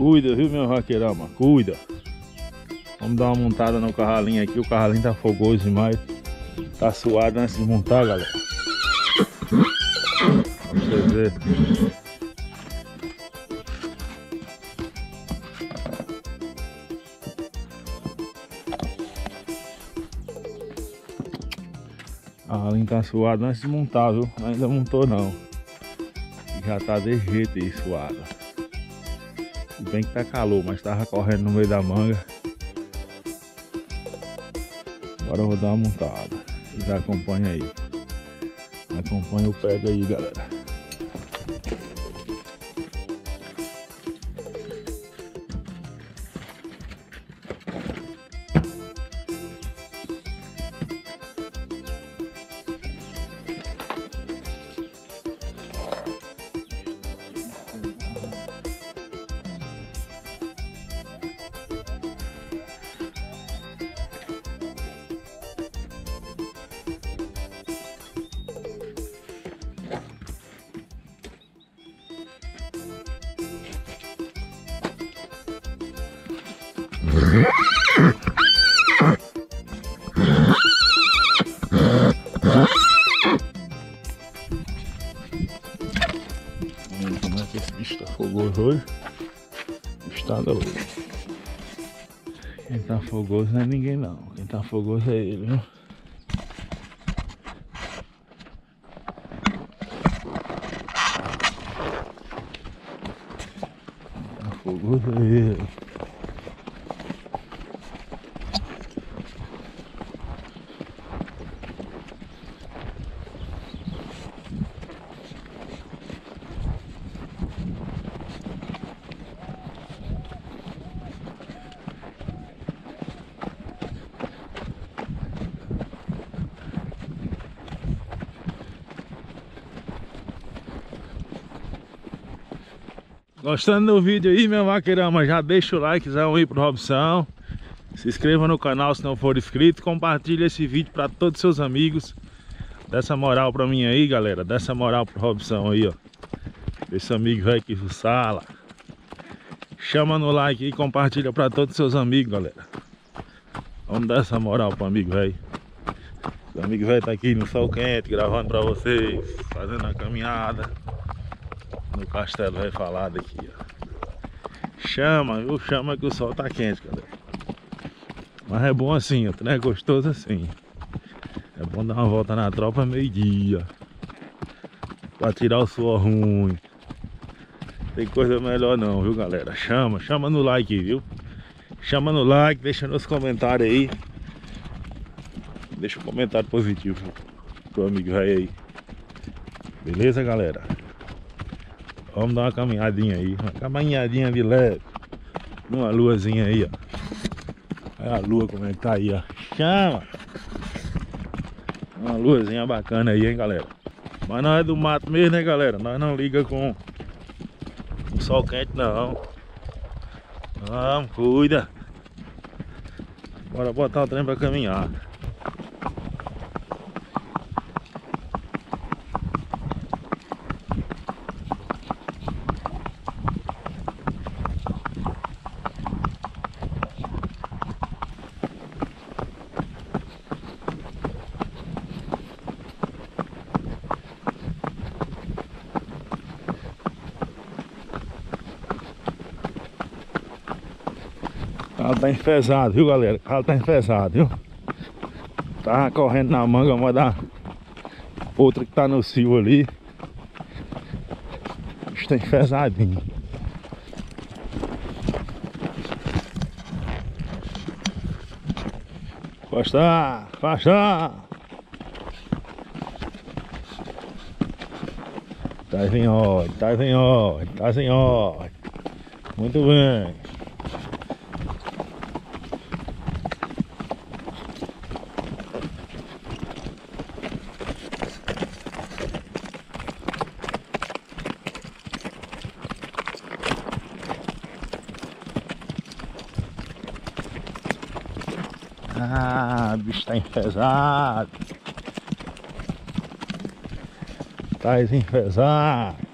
Cuida, viu, meu vaqueirama? Cuida. Vamos dar uma montada no carralinho aqui. O carralinho tá fogoso demais. Tá suado antes de montar, galera. Pra vocês verem. A linha tá suada antes de montar, viu? Ainda montou não. Já tá de jeito aí suada. Bem que tá calor, mas tava correndo no meio da manga. Agora eu vou dar uma montada. Vocês acompanham aí. Acompanha o pega aí, galera. Como é que esse bicho tá fogoso hoje? Está doido. Quem tá fogoso não é ninguém não. Quem tá fogoso é ele. Gostando do vídeo aí, meu vaqueirama, já deixa o likezão aí pro Robson. Se inscreva no canal se não for inscrito. Compartilhe esse vídeo para todos os seus amigos. Dessa moral pra mim aí, galera. Dessa moral pro Robson aí, ó. Esse amigo velho que sala. Chama no like e compartilha para todos os seus amigos, galera. Vamos dar essa moral pro amigo velho. O amigo velho tá aqui no sol quente, gravando pra vocês. Fazendo a caminhada no castelo velho falado aqui, ó. Chama, viu? Chama que o sol tá quente, galera. Mas é bom assim, ó, né? Gostoso assim. É bom dar uma volta na tropa meio-dia. Pra tirar o suor ruim. Tem coisa melhor não, viu, galera? Chama, chama no like, viu? Chama no like, deixa nos comentários aí. Deixa um comentário positivo pro amigo aí. Beleza, galera? Vamos dar uma caminhadinha aí. Uma caminhadinha de leve. Uma luazinha aí, ó. Olha a lua como é que tá aí, ó. Chama! Uma luazinha bacana aí, hein, galera. Mas nós é do mato mesmo, né, galera? Nós não liga com o sol quente, não. Vamos, cuida. Bora botar o trem pra caminhar. Carro tá enfesado, viu galera? O carro tá enfesado, viu? Tá correndo na manga, mas dá outra que tá no cio ali. Está enfesadinho. Afastar, afastar. Tá em ordem, tá em tá em ordem. Muito bem. O bicho tá enfesado. Tá enfesado.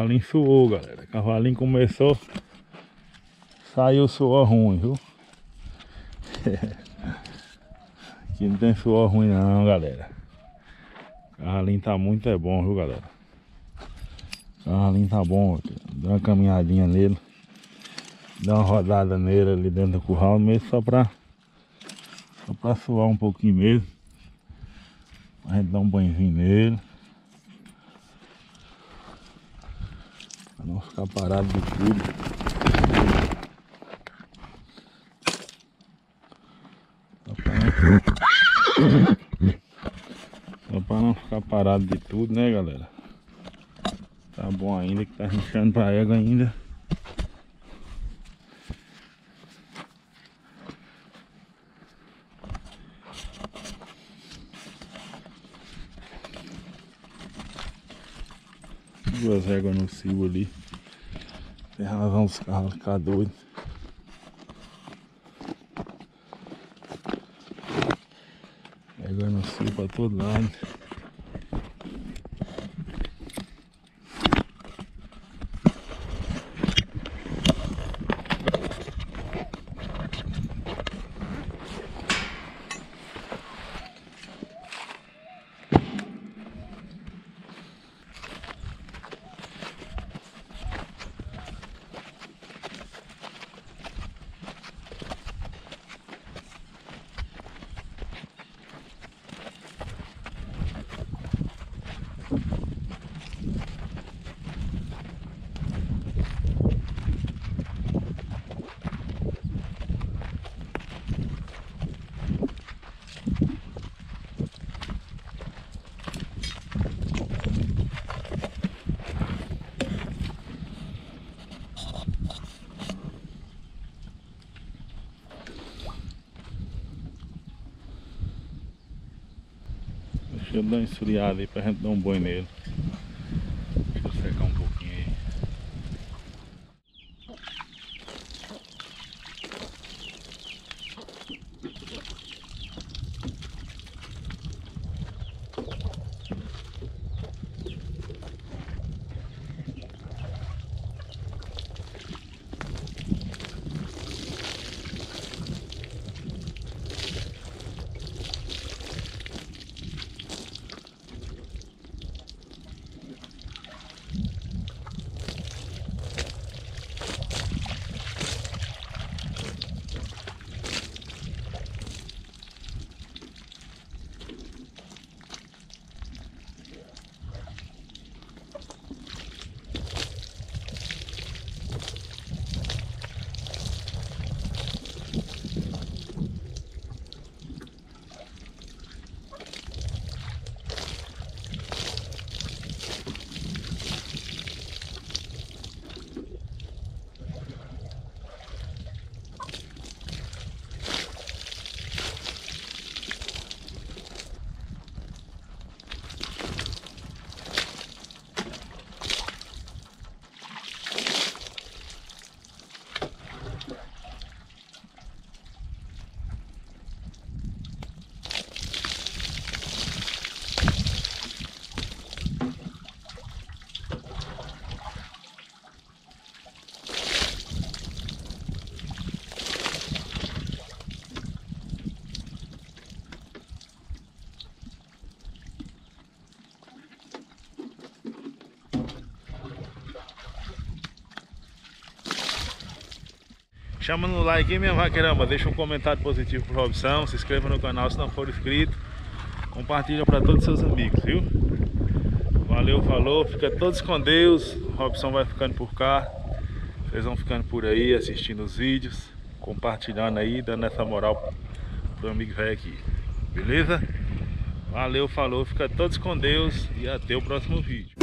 Cavalinho suou, galera. Cavalinho começou. Saiu suor ruim, viu? Aqui não tem suor ruim não, galera. Cavalinho tá muito é bom, viu, galera? Cavalinho tá bom. Dá uma caminhadinha nele. Dá uma rodada nele ali dentro do curral mesmo só pra só pra suar um pouquinho mesmo. A gente dá um banhozinho nele. Pra não ficar parado de tudo. Só pra não, ficar parado de tudo, né galera? Tá bom ainda que tá rinchando pra égua ainda. duas éguas no cio ali. Razão os carros ficar doidos. Égua no cio pra todo lado. Deixa eu dar uma esfriada aí pra gente dar um banho nele. Deixa eu secar um pouquinho aí. Chama no like aí, minha vaqueramba. Deixa um comentário positivo pro Robson. Se inscreva no canal se não for inscrito. Compartilha para todos os seus amigos, viu? Valeu, falou. Fica todos com Deus. O Robson vai ficando por cá. Vocês vão ficando por aí assistindo os vídeos. Compartilhando aí, dando essa moral pro amigo velho aqui. Beleza? Valeu, falou. Fica todos com Deus. E até o próximo vídeo.